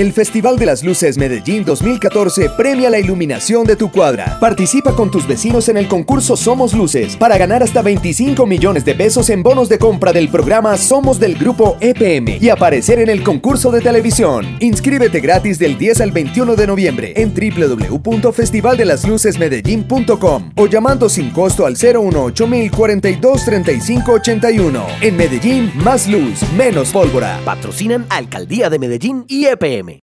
El Festival de las Luces Medellín 2014 premia la iluminación de tu cuadra. Participa con tus vecinos en el concurso Somos Luces para ganar hasta 25 millones de pesos en bonos de compra del programa Somos del Grupo EPM y aparecer en el concurso de televisión. Inscríbete gratis del 10 al 21 de noviembre en www.festivaldelaslucesmedellín.com o llamando sin costo al 018 42 35 81. En Medellín, más luz, menos pólvora. Patrocinan Alcaldía de Medellín y EPM.